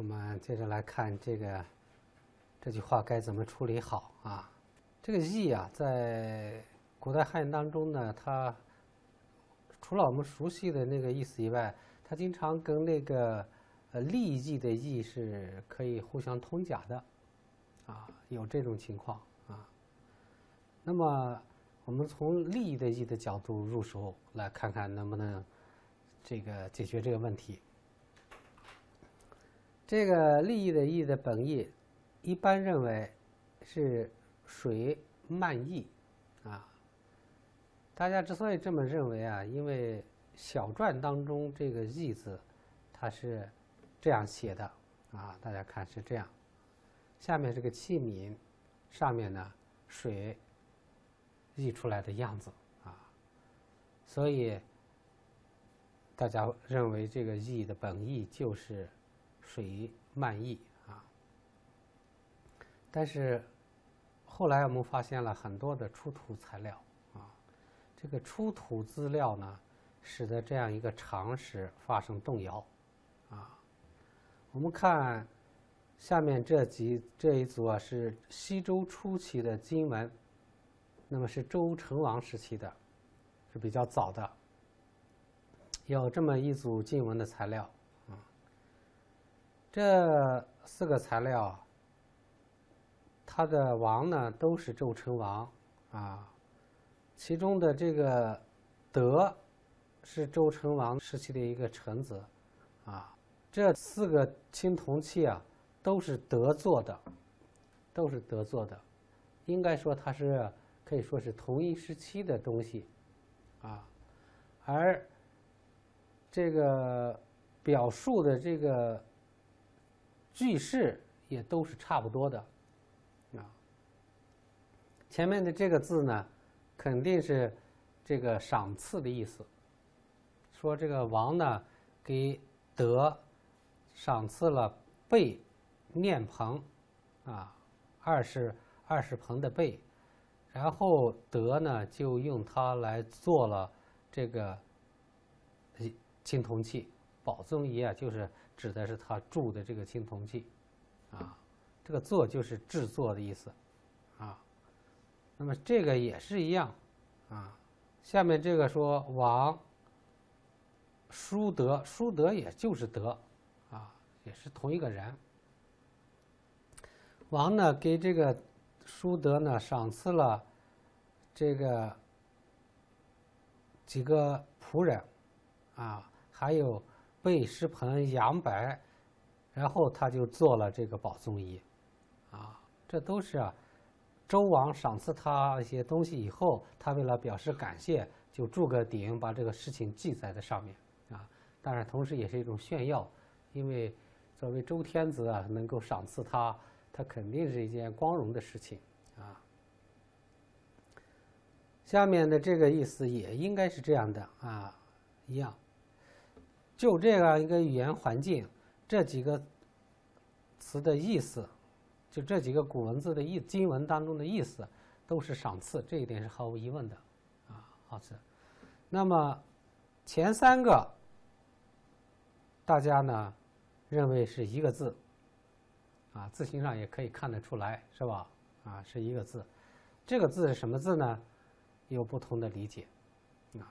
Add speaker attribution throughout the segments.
Speaker 1: 我们接着来看这个这句话该怎么处理好啊？这个义啊，在古代汉语当中呢，它除了我们熟悉的那个意思以外，它经常跟那个呃利益的义是可以互相通假的啊，有这种情况啊。那么我们从利益的义的角度入手，来看看能不能这个解决这个问题。这个利益的义的本意，一般认为是水漫溢啊。大家之所以这么认为啊，因为小篆当中这个义字，它是这样写的啊。大家看是这样，下面是个器皿，上面呢水溢出来的样子啊，所以大家认为这个义的本意就是水漫溢啊。但是后来我们发现了很多的出土材料啊，这个出土资料呢，使得这样一个常识发生动摇啊。我们看下面这几这一组啊，是西周初期的金文，那么是周成王时期的，是比较早的，有这么一组经文的材料。这四个材料，它的王呢都是周成王啊，其中的这个德是周成王时期的一个臣子啊。这四个青铜器啊，都是德做的，都是德做的，应该说它是可以说是同一时期的东西啊，而这个表述的这个句式也都是差不多的啊。前面的这个字呢，肯定是这个赏赐的意思，说这个王呢给德。赏赐了贝、面棚，啊，二是二十棚的贝，然后德呢就用它来做了这个青铜器，宝宗仪啊，就是指的是他铸的这个青铜器，啊，这个做就是制作的意思，啊，那么这个也是一样，啊，下面这个说王书德，书德也就是德。啊，也是同一个人。王呢给这个舒德呢赏赐了这个几个仆人，啊，还有贝石盆杨白，然后他就做了这个宝宗仪，啊，这都是啊，周王赏赐他一些东西以后，他为了表示感谢，就铸个鼎，把这个事情记载在上面，啊，当然同时也是一种炫耀。因为作为周天子啊，能够赏赐他，他肯定是一件光荣的事情啊。下面的这个意思也应该是这样的啊，一样。就这样一个语言环境，这几个词的意思，就这几个古文字的意经文当中的意思，都是赏赐，这一点是毫无疑问的啊。好是，那么前三个，大家呢？认为是一个字，啊，字形上也可以看得出来，是吧？啊，是一个字。这个字是什么字呢？有不同的理解，啊，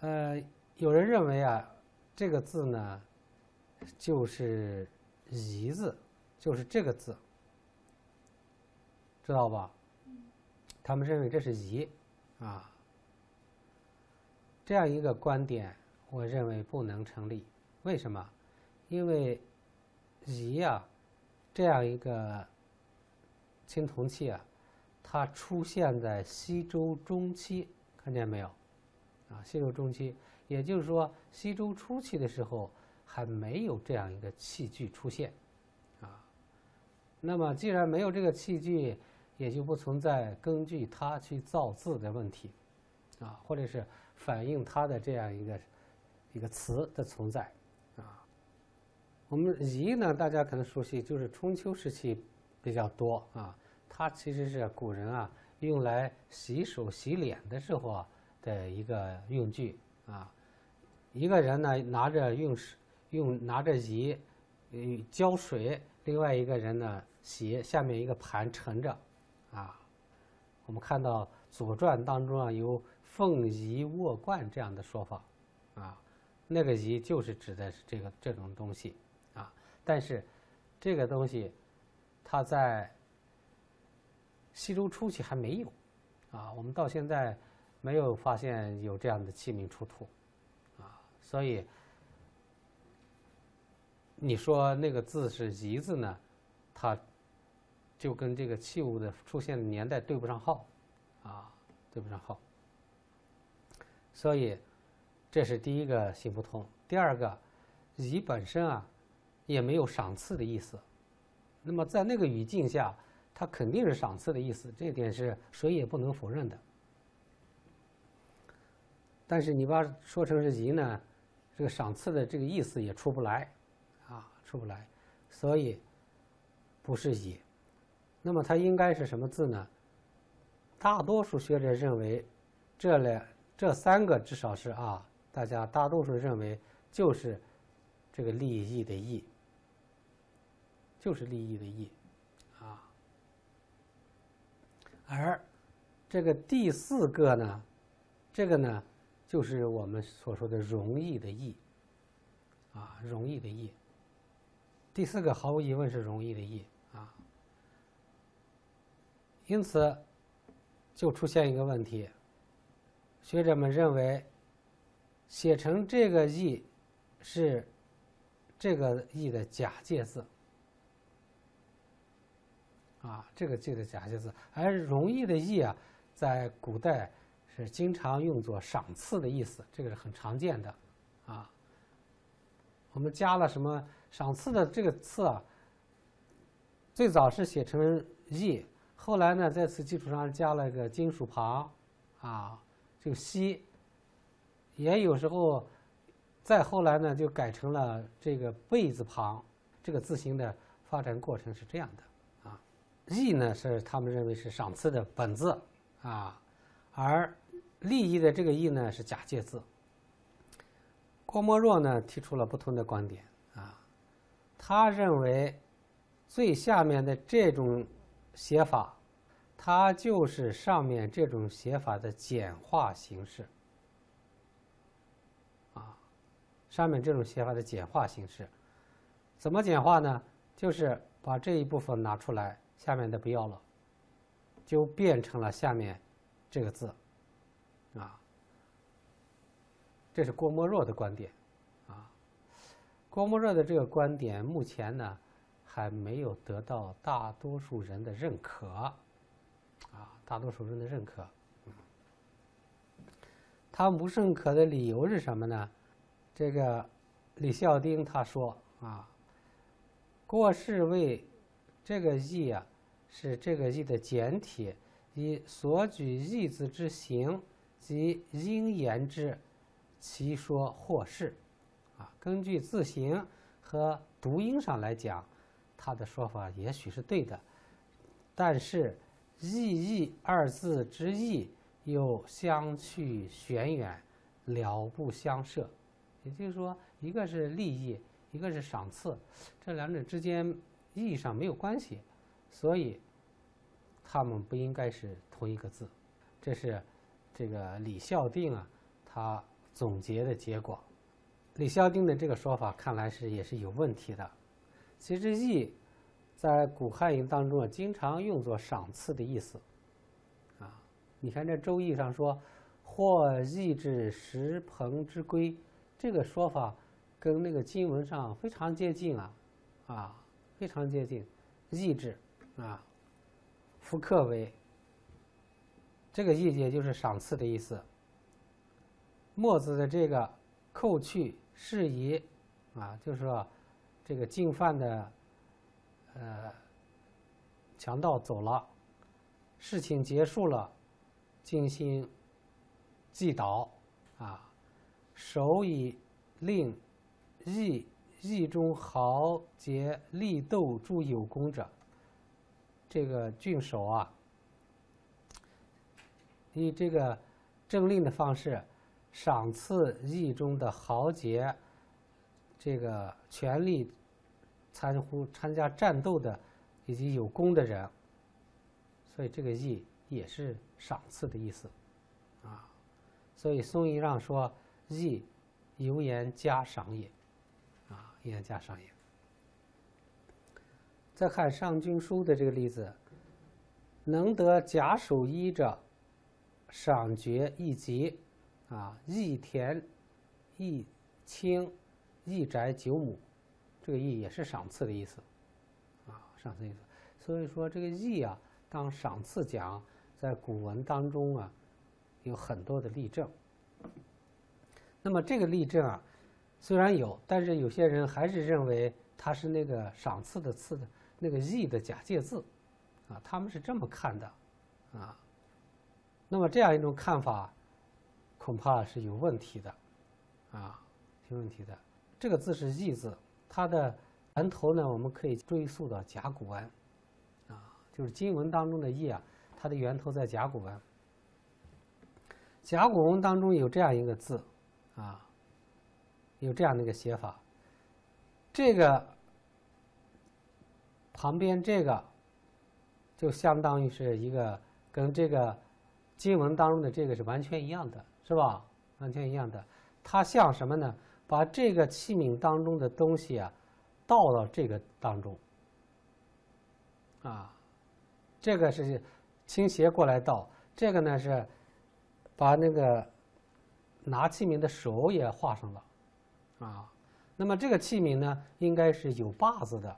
Speaker 1: 呃，有人认为啊，这个字呢，就是“夷”字，就是这个字，知道吧？他们认为这是“夷”，啊，这样一个观点，我认为不能成立。为什么？因为夷啊，这样一个青铜器啊，它出现在西周中期，看见没有？啊，西周中期，也就是说西周初期的时候还没有这样一个器具出现，啊，那么既然没有这个器具，也就不存在根据它去造字的问题，啊，或者是反映它的这样一个一个词的存在，啊。我们仪呢，大家可能熟悉，就是春秋时期比较多啊。它其实是古人啊用来洗手洗脸的时候的一个用具啊。一个人呢拿着用用拿着仪呃浇水，另外一个人呢洗，下面一个盘盛着，啊，我们看到《左传》当中啊有“凤仪卧冠”这样的说法，啊，那个仪就是指的是这个这种东西，啊，但是这个东西它在西周初期还没有，啊，我们到现在没有发现有这样的器皿出土，所以。你说那个字是“仪”字呢，它就跟这个器物的出现的年代对不上号，啊，对不上号。所以这是第一个行不通。第二个，“仪”本身啊，也没有赏赐的意思。那么在那个语境下，它肯定是赏赐的意思，这点是谁也不能否认的。但是你把说成是“仪”呢，这个赏赐的这个意思也出不来。啊出不来，所以不是乙。那么它应该是什么字呢？大多数学者认为，这两这三个至少是啊，大家大多数认为就是这个利益的益，就是利益的益啊。而这个第四个呢，这个呢，就是我们所说的容易的易啊，容易的易。第四个毫无疑问是容易的易啊，因此就出现一个问题：学者们认为写成这个易是这个易的假借字啊，这个借的假借字，而容易的易啊，在古代是经常用作赏赐的意思，这个是很常见的啊。我们加了什么？赏赐的这个赐啊，最早是写成“义”，后来呢，在此基础上加了个金属旁，啊，这个“西”，也有时候，再后来呢，就改成了这个“贝”字旁。这个字形的发展过程是这样的，啊，“义”呢是他们认为是赏赐的本字，啊，而“利益”的这个“益”呢是假借字。郭沫若呢提出了不同的观点啊。他认为，最下面的这种写法，它就是上面这种写法的简化形式。啊，上面这种写法的简化形式，怎么简化呢？就是把这一部分拿出来，下面的不要了，就变成了下面这个字。啊，这是郭沫若的观点。啊郭沫若的这个观点，目前呢还没有得到大多数人的认可，啊，大多数人的认可。他不认可的理由是什么呢？这个李孝丁他说啊，郭氏谓这个义啊是这个义的简体，以所举义字之形及应言之，其说或是。根据字形和读音上来讲，他的说法也许是对的，但是“意义”二字之意又相去玄远，了不相涉。也就是说，一个是利益，一个是赏赐，这两者之间意义上没有关系，所以他们不应该是同一个字。这是这个李孝定啊，他总结的结果。李孝定的这个说法看来是也是有问题的。其实“义”在古汉语当中啊，经常用作赏赐的意思。啊，你看这《周易》上说“或义之石朋之龟”，这个说法跟那个经文上非常接近啊，啊，非常接近。义之啊，复刻为这个“义”也就是赏赐的意思。墨子的这个扣去。事宜，啊，就是说，这个进犯的，呃，强盗走了，事情结束了，进行祭祷，啊，首以令义义中豪杰力斗诸有功者，这个郡守啊，以这个政令的方式。赏赐义中的豪杰，这个全力参乎参加战斗的以及有功的人，所以这个义也是赏赐的意思，啊，所以宋义让说义犹言加赏也，啊，犹言加赏也。再看上君书的这个例子，能得甲首一者，赏爵一级，啊，一田，义清，义宅九亩。这个义也是赏赐的意思，啊，赏赐意思。所以说这个义啊，当赏赐讲，在古文当中啊，有很多的例证。那么这个例证啊，虽然有，但是有些人还是认为它是那个赏赐的赐的那个义的假借字，啊，他们是这么看的，啊。那么这样一种看法，恐怕是有问题的，啊，有问题的。这个字是义字。它的源头呢，我们可以追溯到甲骨文，啊，就是金文当中的“义”啊，它的源头在甲骨文。甲骨文当中有这样一个字，啊，有这样的一个写法。这个旁边这个，就相当于是一个跟这个金文当中的这个是完全一样的，是吧？完全一样的。它像什么呢？把这个器皿当中的东西啊，倒到这个当中，啊，这个是倾斜过来倒，这个呢是把那个拿器皿的手也画上了，啊，那么这个器皿呢，应该是有把子的，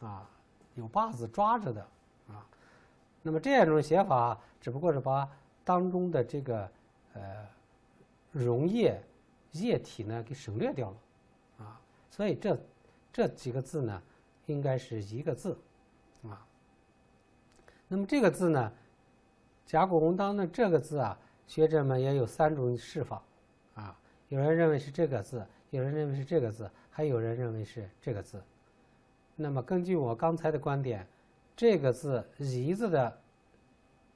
Speaker 1: 啊，有把子抓着的，啊，那么这样一种写法，只不过是把当中的这个呃溶液。液体呢给省略掉了，啊，所以这这几个字呢，应该是一个字，啊。那么这个字呢，甲骨文当的这个字啊，学者们也有三种释法，啊，有人认为是这个字，有人认为是这个字，还有人认为是这个字。那么根据我刚才的观点，这个字“夷”字的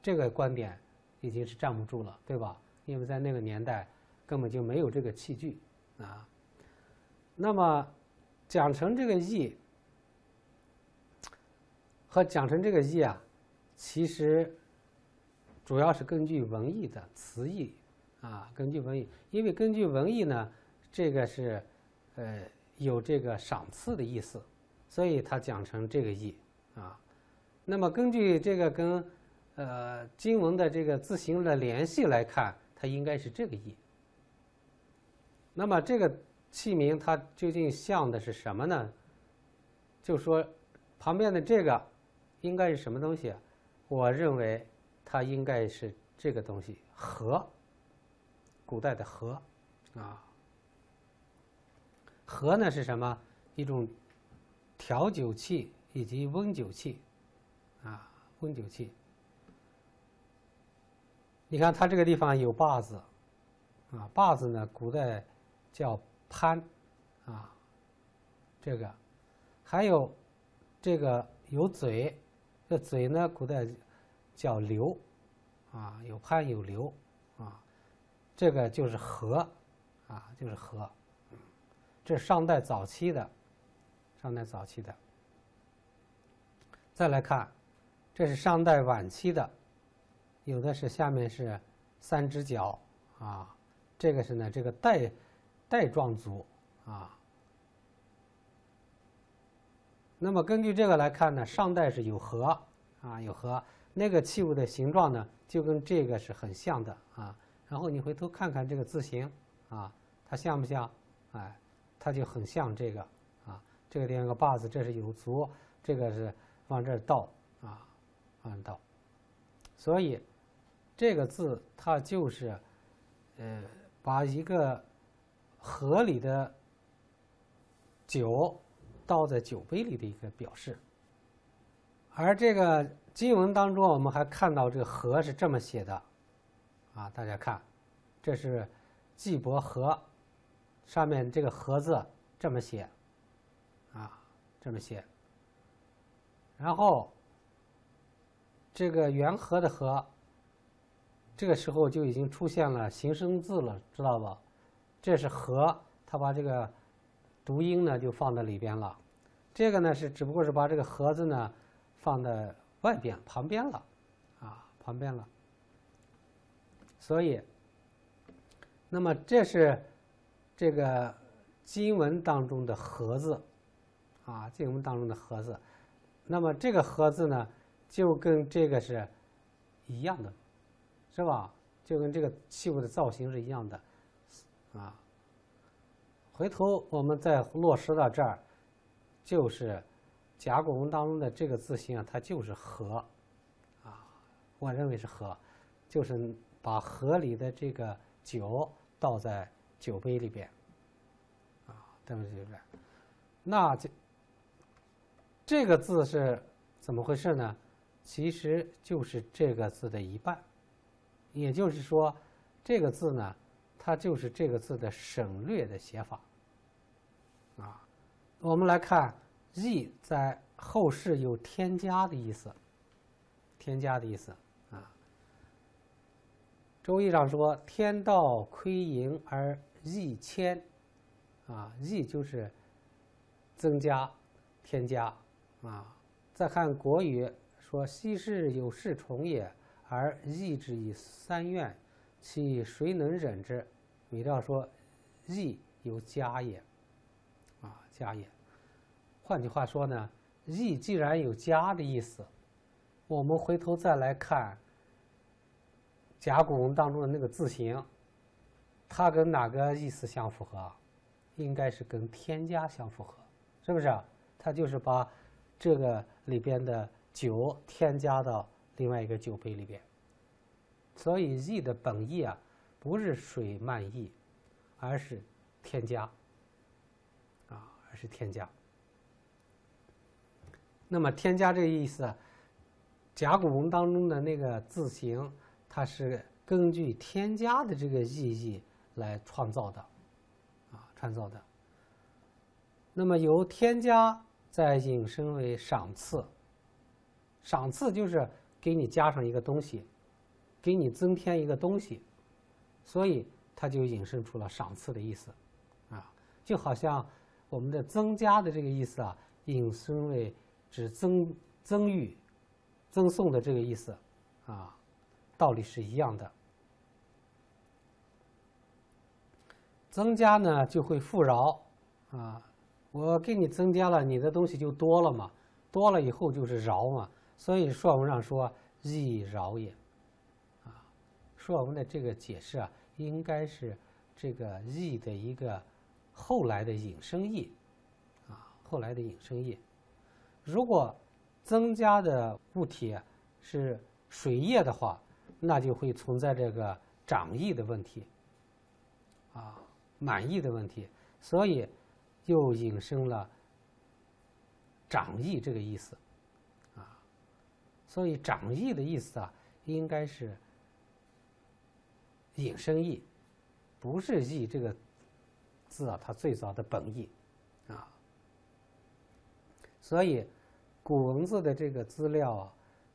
Speaker 1: 这个观点已经是站不住了，对吧？因为在那个年代。根本就没有这个器具啊。那么讲成这个义和讲成这个义啊，其实主要是根据文义的词义啊，根据文义，因为根据文义呢，这个是呃有这个赏赐的意思，所以它讲成这个义啊。那么根据这个跟呃经文的这个字形的联系来看，它应该是这个意。那么这个器皿它究竟像的是什么呢？就说旁边的这个应该是什么东西？我认为它应该是这个东西——和。古代的和啊，和呢是什么？一种调酒器以及温酒器啊，温酒器。你看它这个地方有把子啊，把子呢，古代。叫潘，啊，这个还有这个有嘴，这嘴呢，古代叫流，啊，有潘有流，啊，这个就是河，啊，就是河，这是上代早期的，上代早期的。再来看，这是上代晚期的，有的是下面是三只脚，啊，这个是呢，这个带。带状足啊，那么根据这个来看呢，上代是有盒啊，有盒，那个器物的形状呢，就跟这个是很像的啊。然后你回头看看这个字形啊，它像不像？哎，它就很像这个啊。这个地方有个把子，这是有足，这个是往这儿倒啊，往倒。所以这个字它就是呃，把一个。河里的酒倒在酒杯里的一个表示，而这个经文当中，我们还看到这个“河”是这么写的，啊，大家看，这是“纪伯河”，上面这个“河”字这么写，啊，这么写，然后这个“元和”的“和”，这个时候就已经出现了形声字了，知道吧？这是和，他把这个读音呢就放在里边了。这个呢是只不过是把这个盒子呢放在外边旁边了，啊，旁边了。所以，那么这是这个经文当中的盒子，啊，经文当中的盒子。那么这个盒子呢，就跟这个是一样的，是吧？就跟这个器物的造型是一样的，啊。回头我们再落实到这儿，就是甲骨文当中的这个字形啊，它就是和，啊，我认为是和，就是把河里的这个酒倒在酒杯里边，啊，倒在酒杯，那这这个字是怎么回事呢？其实就是这个字的一半，也就是说，这个字呢，它就是这个字的省略的写法。啊，我们来看“易”在后世有添加的意思，添加的意思啊。《周易》上说：“天道亏盈而益谦”，啊，“易”就是增加、添加啊。再看《国语》说：“昔世有事虫也，而易之以三怨，其谁能忍之？”米诰说：“易有加也。”啊家也。换句话说呢，“义”既然有“家”的意思，我们回头再来看甲骨文当中的那个字形，它跟哪个意思相符合？应该是跟“添加”相符合，是不是？它就是把这个里边的酒添加到另外一个酒杯里边。所以“义”的本意啊，不是水漫溢，而是添加。啊，而是添加。那么添加这个意思，甲骨文当中的那个字形，它是根据添加的这个意义来创造的，啊，创造的。那么由添加再引申为赏赐，赏赐就是给你加上一个东西，给你增添一个东西，所以它就引申出了赏赐的意思，啊，就好像。我们的增加的这个意思啊，引申为指增增育、赠送的这个意思，啊，道理是一样的。增加呢就会富饶，啊，我给你增加了，你的东西就多了嘛，多了以后就是饶嘛，所以说文上说“易饶也”，啊，说文的这个解释啊，应该是这个“易”的一个。后来的引申义，啊，后来的引申义，如果增加的物体是水液的话，那就会存在这个涨溢的问题，啊，满溢的问题，所以又引申了涨溢这个意思，所以长义的意思啊，应该是引申义，不是义这个。字啊，它最早的本意，啊，所以古文字的这个资料啊，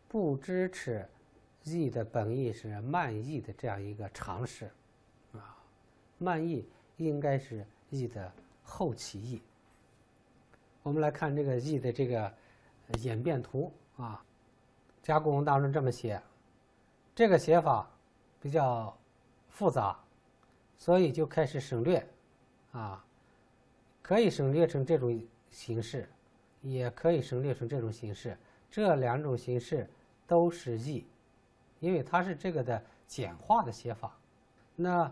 Speaker 1: 不支持“义”的本意是慢意的这样一个常识，啊，慢意应该是“义”的后起义。我们来看这个“义”的这个演变图啊，甲骨文当中这么写，这个写法比较复杂，所以就开始省略。啊，可以省略成这种形式，也可以省略成这种形式。这两种形式都是易，因为它是这个的简化的写法。那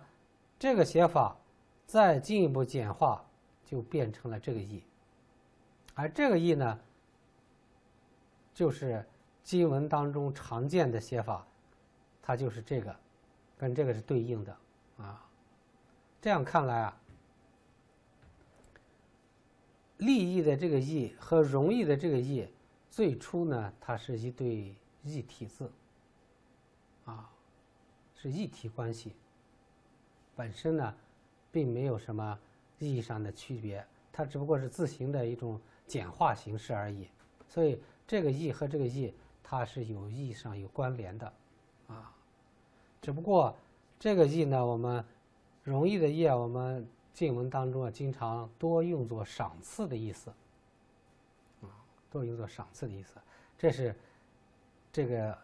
Speaker 1: 这个写法再进一步简化，就变成了这个易。而这个易呢，就是经文当中常见的写法，它就是这个，跟这个是对应的啊。这样看来啊。利益的这个“益”和容易的这个“义”，最初呢，它是一对异体字，啊，是异体关系。本身呢，并没有什么意义上的区别，它只不过是字形的一种简化形式而已。所以，这个“义”和这个“义”，它是有意义上有关联的，啊，只不过这个“易”呢，我们容易的“易”，我们。经文当中啊，经常多用作赏赐的意思，都用作赏赐的意思。这是这个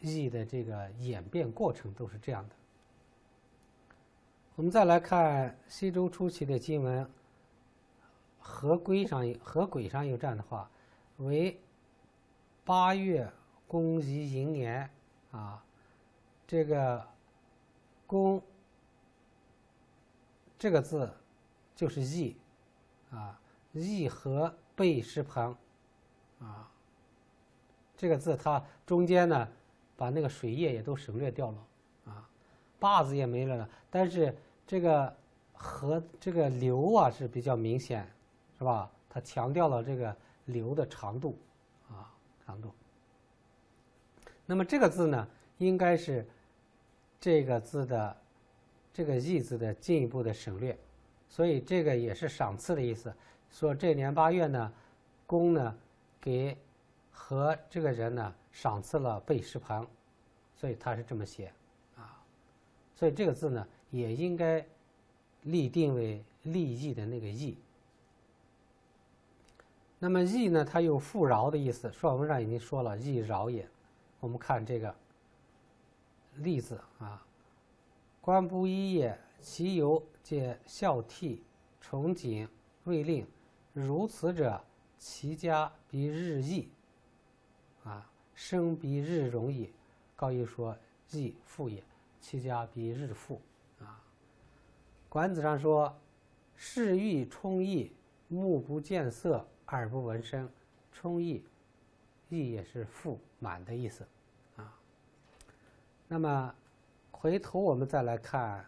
Speaker 1: 义的这个演变过程都是这样的。我们再来看西周初期的经文，河龟上合轨上有这样的话：为八月公仪寅年啊，这个公这个字就是义啊，义和背是旁啊，这个字它中间呢，把那个水液也都省略掉了啊，把字也没了，但是。这个和这个流啊是比较明显，是吧？它强调了这个流的长度，长度。那么这个字呢，应该是这个字的这个“义”字的进一步的省略，所以这个也是赏赐的意思。说这年八月呢，公呢给和这个人呢赏赐了背石旁，所以他是这么写，啊，所以这个字呢。也应该立定为立义的那个义。那么义呢，它有富饶的意思。说文上已经说了，义饶也。我们看这个“例子啊，“官不一也，其由皆孝悌、崇谨、未令。如此者，其家必日益。啊，生必日荣矣。告义说：“义富也，其家必日富。”啊管子上说：“视欲充溢，目不见色，耳不闻声。充溢，溢也是富满的意思，啊。那么，回头我们再来看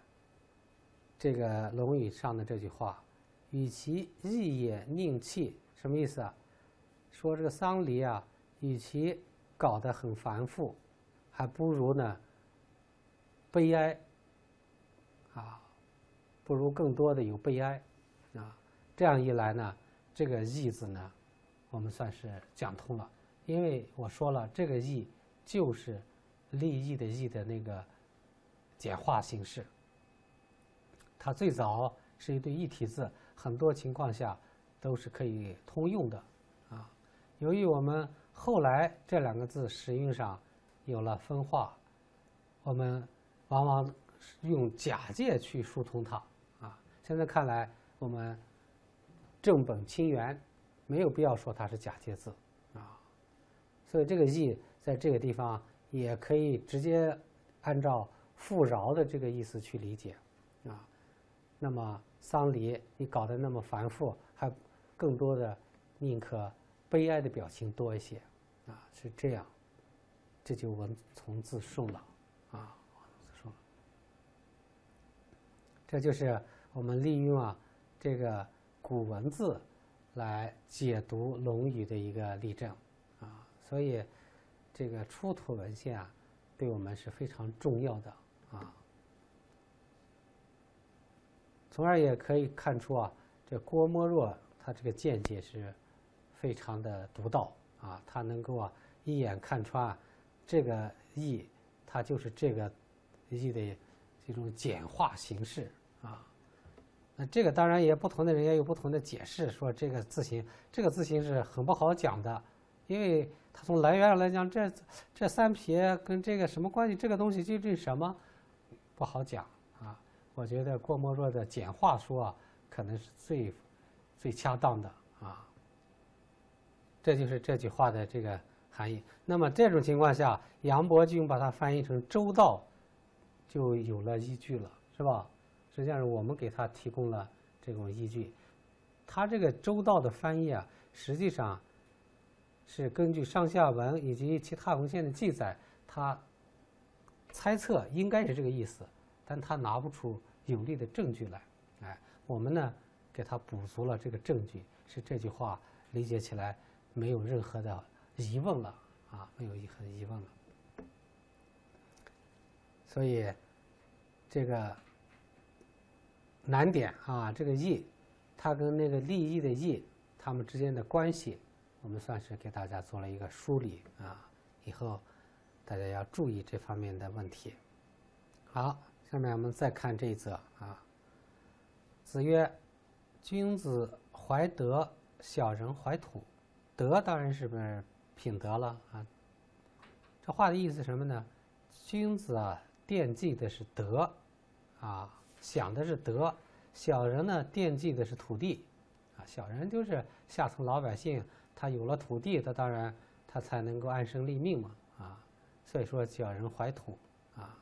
Speaker 1: 这个《论语》上的这句话：‘与其义也，宁气’，什么意思啊？说这个丧礼啊，与其搞得很繁复，还不如呢悲哀，啊。”不如更多的有悲哀，啊，这样一来呢，这个义字呢，我们算是讲通了。因为我说了，这个义就是利益的义的那个简化形式。它最早是一对一体字，很多情况下都是可以通用的，啊。由于我们后来这两个字使用上有了分化，我们往往用假借去疏通它。啊现在看来，我们正本清源，没有必要说它是假借字啊。所以这个“义”在这个地方也可以直接按照富饶的这个意思去理解啊。那么丧礼你搞得那么繁复，还更多的宁可悲哀的表情多一些啊，是这样，这就文从字顺了啊，字顺了，这就是。我们利用啊这个古文字来解读《论语》的一个例证啊，所以这个出土文献啊对我们是非常重要的啊。从而也可以看出啊，这郭沫若他这个见解是非常的独到啊，他能够啊一眼看穿啊这个意，它就是这个意的这种简化形式啊。那这个当然也不同的人也有不同的解释，说这个字形，这个字形是很不好讲的，因为它从来源上来讲，这这三撇跟这个什么关系？这个东西究竟什么不好讲啊？我觉得郭沫若的简化说啊，可能是最最恰当的啊。这就是这句话的这个含义。那么这种情况下，杨伯钧把它翻译成周到，就有了依据了，是吧？实际上我们给他提供了这种依据，他这个周到的翻译啊，实际上是根据上下文以及其他文献的记载，他猜测应该是这个意思，但他拿不出有力的证据来。哎，我们呢给他补足了这个证据，是这句话理解起来没有任何的疑问了啊，没有任何疑问了。所以这个。难点啊，这个义，它跟那个利益的义，它们之间的关系，我们算是给大家做了一个梳理啊。以后大家要注意这方面的问题。好，下面我们再看这一则啊。子曰：“君子怀德，小人怀土。”德当然是不是品德了啊？这话的意思什么呢？君子啊，惦记的是德，啊，想的是德；小人呢，惦记的是土地，啊，小人就是下层老百姓，他有了土地，他当然他才能够安身立命嘛，啊，所以说小人怀土，啊。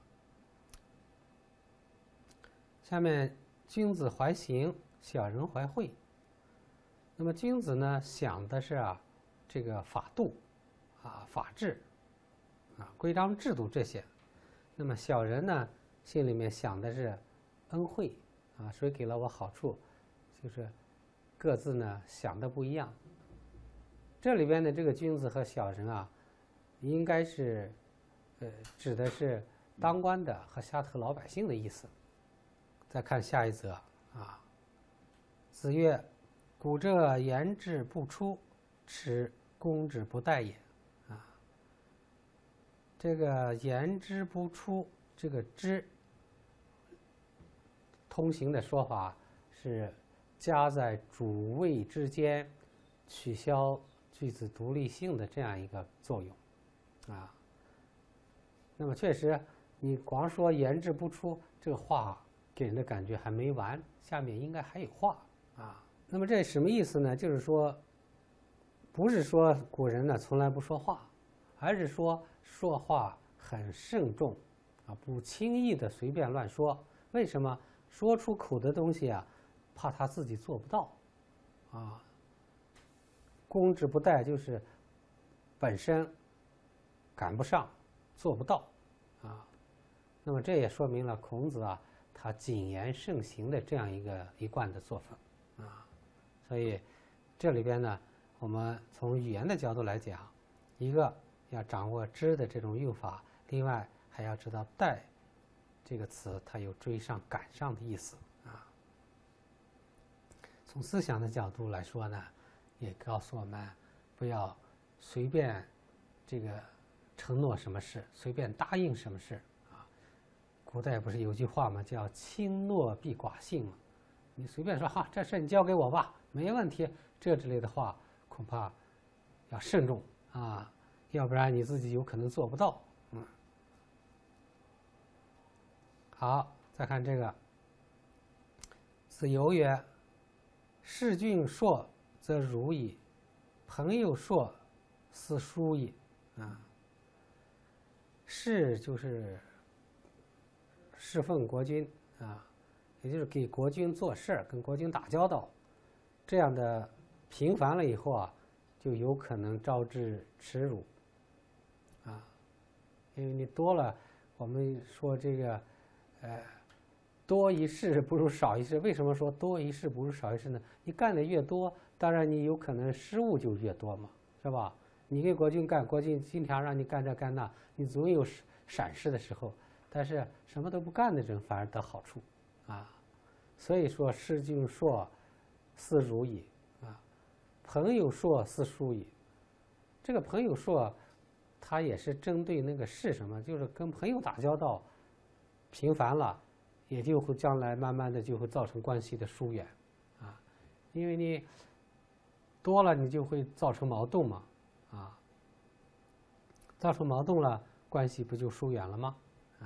Speaker 1: 下面，君子怀刑，小人怀惠。那么君子呢，想的是啊，这个法度，啊，法治。啊，规章制度这些，那么小人呢，心里面想的是恩惠啊，谁给了我好处，就是各自呢想的不一样。这里边的这个君子和小人啊，应该是呃指的是当官的和下头老百姓的意思。再看下一则啊，子曰：“古者言之不出，耻公之不待也。”啊这个言之不出，这个之，通行的说法是加在主谓之间，取消句子独立性的这样一个作用，啊。那么确实，你光说言之不出，这个话给人的感觉还没完，下面应该还有话啊。那么这什么意思呢？就是说，不是说古人呢从来不说话。而是说说话很慎重，啊，不轻易的随便乱说。为什么说出口的东西啊，怕他自己做不到，啊，公之不待就是本身赶不上，做不到，啊，那么这也说明了孔子啊，他谨言慎行的这样一个一贯的作风，啊，所以这里边呢，我们从语言的角度来讲，一个。要掌握“知”的这种用法，另外还要知道“待”这个词，它有追上、赶上的意思啊。从思想的角度来说呢，也告诉我们不要随便这个承诺什么事，随便答应什么事啊。古代不是有句话吗？叫“轻诺必寡信”嘛。你随便说哈，这事你交给我吧，没问题。这之类的话，恐怕要慎重啊。要不然你自己有可能做不到，嗯。好，再看这个。子游曰：“事君硕则如矣，朋友硕似疏矣。”啊，事就是侍奉国君啊，也就是给国君做事，跟国君打交道，这样的频繁了以后啊，就有可能招致耻辱。啊，因为你多了，我们说这个，呃，多一事不如少一事。为什么说多一事不如少一事呢？你干的越多，当然你有可能失误就越多嘛，是吧？你给国君干，国君经常让你干这干那，你总有闪失的时候。但是什么都不干的人反而得好处，啊，所以说事君硕，似如矣啊，朋友硕似疏矣。这个朋友硕。他也是针对那个是什么，就是跟朋友打交道频繁了，也就会将来慢慢的就会造成关系的疏远，啊，因为你多了，你就会造成矛盾嘛，啊，造成矛盾了，关系不就疏远了吗？啊，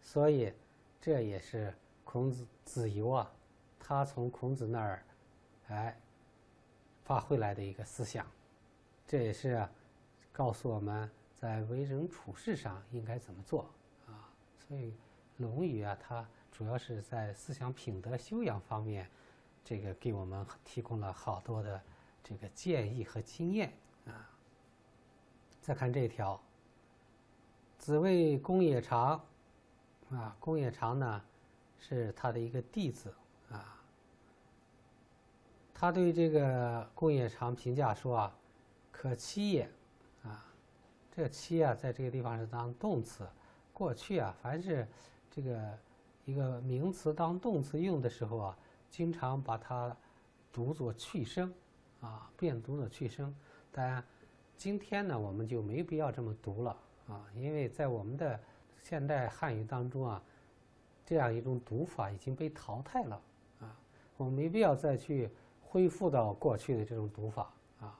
Speaker 1: 所以这也是孔子子游啊，他从孔子那儿哎发挥来的一个思想，这也是。告诉我们在为人处事上应该怎么做？所以《论语》啊，它主要是在思想品德修养方面，这个给我们提供了好多的这个建议和经验啊。再看这条，子谓公冶长啊，公冶长呢是他的一个弟子啊。他对这个公冶长评价说啊，可欺也。啊，这个“欺”啊，在这个地方是当动词。过去啊，凡是这个一个名词当动词用的时候啊，经常把它读作去声，啊，变读的去声。当然，今天呢，我们就没必要这么读了啊，因为在我们的现代汉语当中啊，这样一种读法已经被淘汰了啊，我们没必要再去恢复到过去的这种读法啊。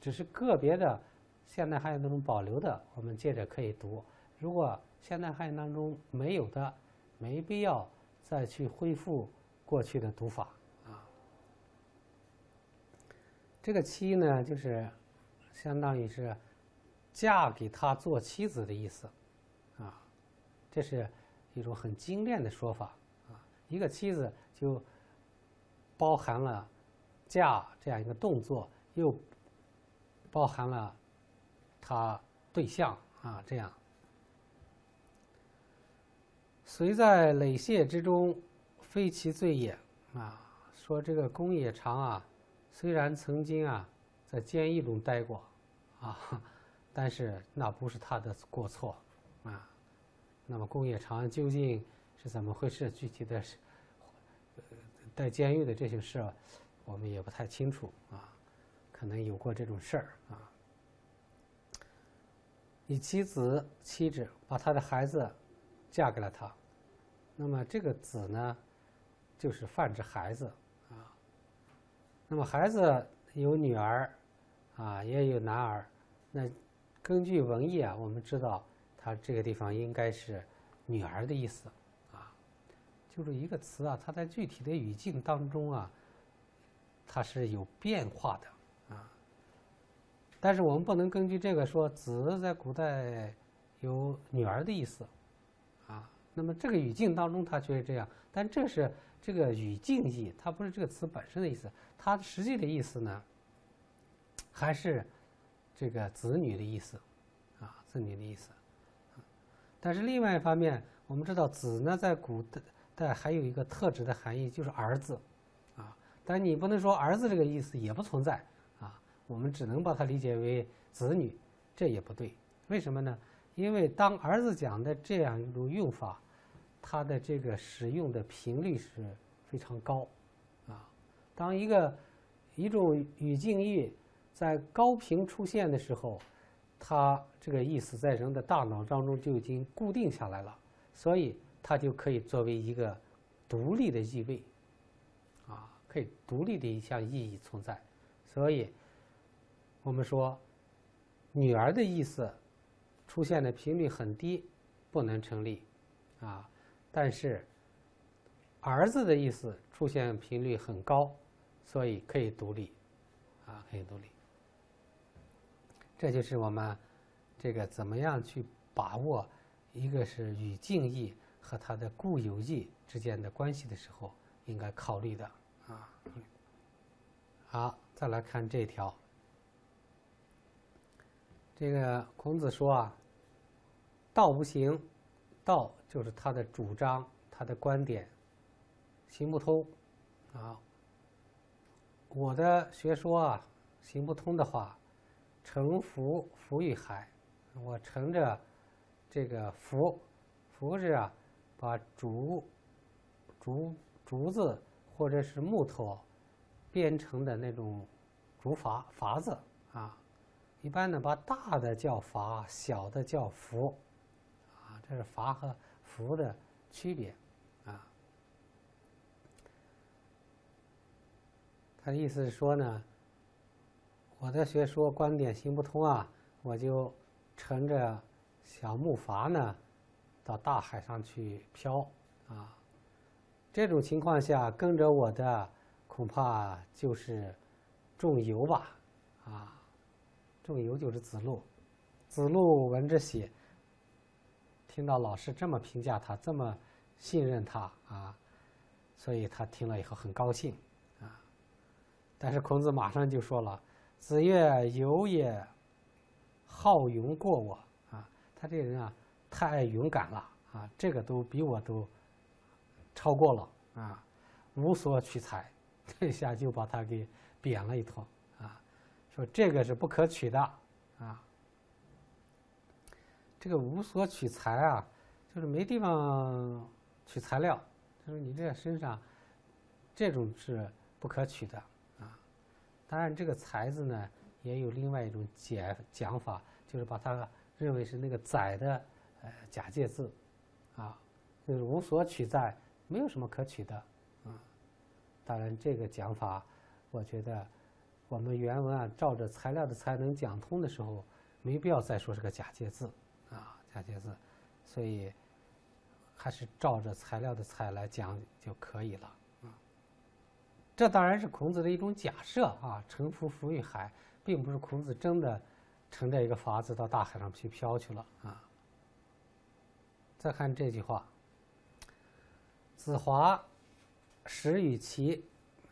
Speaker 1: 只是个别的现代汉语当中保留的，我们接着可以读。如果现代汉语当中没有的，没必要再去恢复过去的读法啊。这个妻呢，就是相当于是嫁给他做妻子的意思啊，这是一种很精炼的说法啊。一个妻子就包含了嫁这样一个动作，又包含了他对象啊，这样。虽在累谢之中，非其罪也。啊，说这个公冶长啊，虽然曾经啊在监狱中待过，啊，但是那不是他的过错，啊。那么公冶长究竟是怎么回事？具体的，是。在监狱的这些事，我们也不太清楚啊。可能有过这种事儿啊。以妻子妻子把他的孩子嫁给了他。那么这个子呢，就是泛指孩子啊。那么孩子有女儿啊，也有男儿。那根据文义啊，我们知道他这个地方应该是女儿的意思啊。就是一个词啊，它在具体的语境当中啊，它是有变化的啊。但是我们不能根据这个说子在古代有女儿的意思。那么这个语境当中，它却是这样，但这是这个语境意，它不是这个词本身的意思。它实际的意思呢，还是这个子女的意思，啊，子女的意思。但是另外一方面，我们知道子呢，在古代还有一个特指的含义，就是儿子，啊，但你不能说儿子这个意思也不存在，啊，我们只能把它理解为子女，这也不对。为什么呢？因为当儿子讲的这样一种用法。它的这个使用的频率是非常高，啊，当一个一种语境义在高频出现的时候，它这个意思在人的大脑当中就已经固定下来了，所以它就可以作为一个独立的意味，啊，可以独立的一项意义存在。所以，我们说女儿的意思出现的频率很低，不能成立，啊。但是，儿子的意思出现频率很高，所以可以独立，啊，可以独立。这就是我们这个怎么样去把握一个是语境义和它的固有义之间的关系的时候，应该考虑的啊。好，再来看这条。这个孔子说啊，道不行，道。就是他的主张，他的观点行不通啊。我的学说啊，行不通的话，乘浮浮于海，我乘着这个浮，浮是啊，把竹竹竹子或者是木头编成的那种竹筏筏子啊。一般呢，把大的叫筏，小的叫浮。这是筏和。福的区别，啊，他的意思是说呢，我的学说观点行不通啊，我就乘着小木筏呢，到大海上去漂，啊，这种情况下跟着我的恐怕就是仲由吧，啊，仲由就是子路，子路闻之喜。听到老师这么评价他，这么信任他啊，所以他听了以后很高兴啊。但是孔子马上就说了：“子曰，有也，好勇过我啊！他这个人啊，太勇敢了啊，这个都比我都超过了啊，无所取材。这下就把他给贬了一通啊，说这个是不可取的啊。”这个无所取材啊，就是没地方取材料，就是你这身上这种是不可取的啊。当然，这个“材”字呢，也有另外一种解讲法，就是把它认为是那个“载”的呃假借字啊，就是无所取在，没有什么可取的啊。当然，这个讲法我觉得我们原文啊，照着材料的才能讲通的时候，没必要再说是个假借字啊，假借字，所以还是照着材料的材来讲就可以了啊。这当然是孔子的一种假设啊，乘浮浮于海，并不是孔子真的乘着一个筏子到大海上去漂去了啊。再看这句话：“子华始与齐。”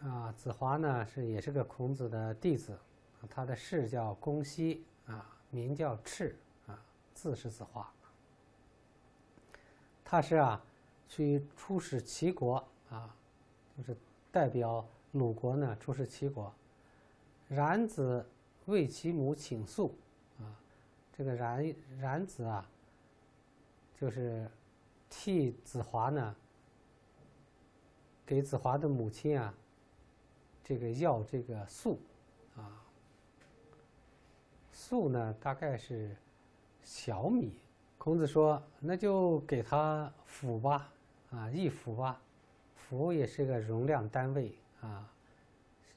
Speaker 1: 啊，子华呢是也是个孔子的弟子，他的氏叫公西啊，名叫赤啊，字是子华。他是啊，去出使齐国啊，就是代表鲁国呢出使齐国。冉子为其母请诉啊，这个冉冉子啊，就是替子华呢，给子华的母亲啊。这个要这个粟，啊，粟呢大概是小米。孔子说：“那就给他釜吧，啊，一釜吧。釜也是个容量单位啊，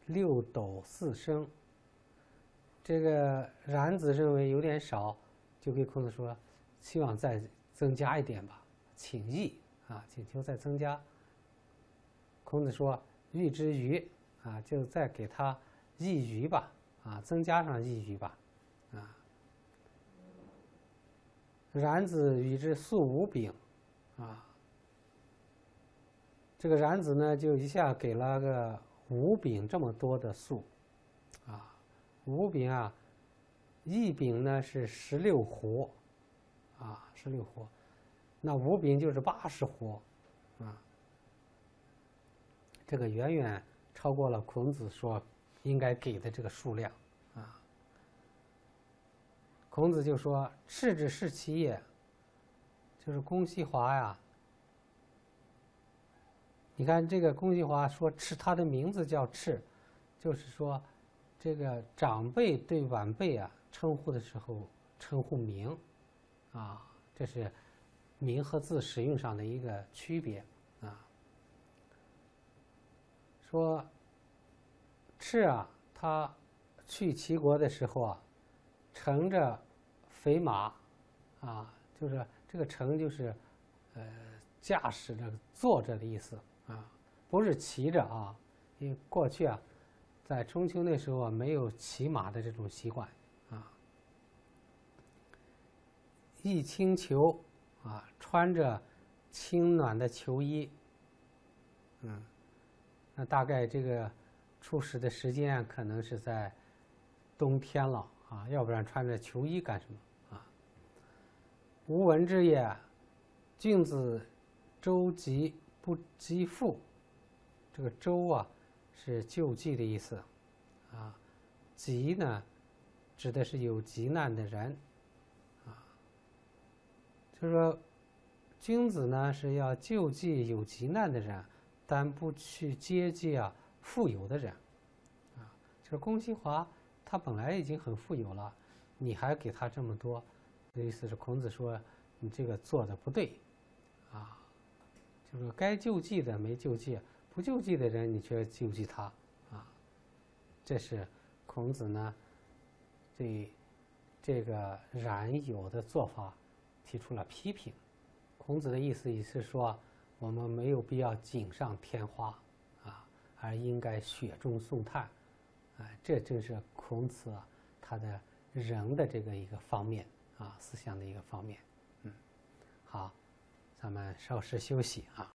Speaker 1: 六斗四升。这个冉子认为有点少，就给孔子说，希望再增加一点吧，请益啊，请求再增加。孔子说：‘欲之鱼。’啊，就再给他一余吧，啊，增加上一余吧，啊。冉子与之粟五饼，啊，这个冉子呢，就一下给了个五饼这么多的粟，啊，五饼啊，一饼呢是十六斛，啊，十六斛，那五饼就是八十斛，啊，这个远远。超过了孔子说应该给的这个数量，孔子就说：“赤之是其也。”就是公西华呀。你看这个公西华说赤，他的名字叫赤，就是说这个长辈对晚辈啊称呼的时候称呼名，啊，这是名和字使用上的一个区别啊。说。赤啊，他去齐国的时候啊，乘着肥马，啊，就是这个乘就是呃驾驶着、坐着的意思啊，不是骑着啊。因为过去啊，在春秋那时候啊，没有骑马的这种习惯啊。一青裘啊，穿着轻暖的裘衣，嗯，那大概这个。出使的时间可能是在冬天了啊，要不然穿着秋衣干什么？吾闻之也，君子周急不积富。这个周啊，是救济的意思啊。急呢，指的是有急难的人啊。就是说，君子呢是要救济有急难的人，但不去接济啊。富有的人，啊，就是公西华，他本来已经很富有了，你还给他这么多，的意思是孔子说你这个做的不对，啊，就是该救济的没救济，不救济的人你却救济他，啊，这是孔子呢对这个冉有的做法提出了批评。孔子的意思也是说，我们没有必要锦上添花。啊而应该雪中送炭，啊，这正是孔子，他的人的这个一个方面啊，思想的一个方面。嗯，好，咱们稍事休息啊。